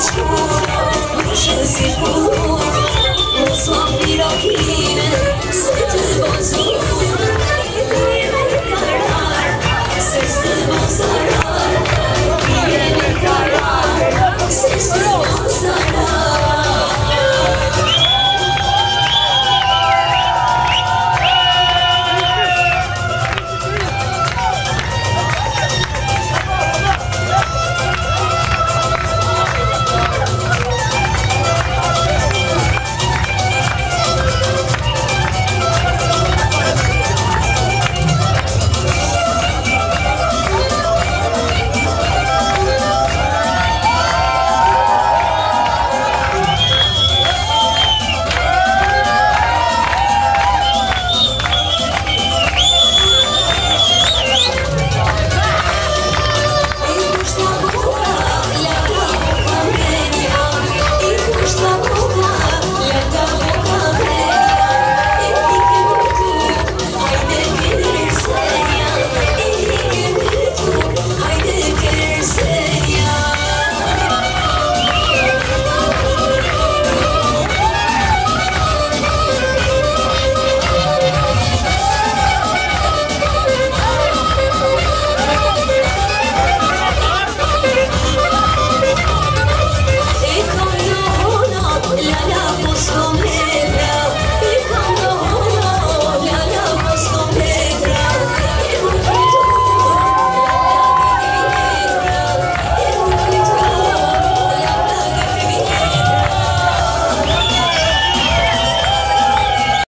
escuro.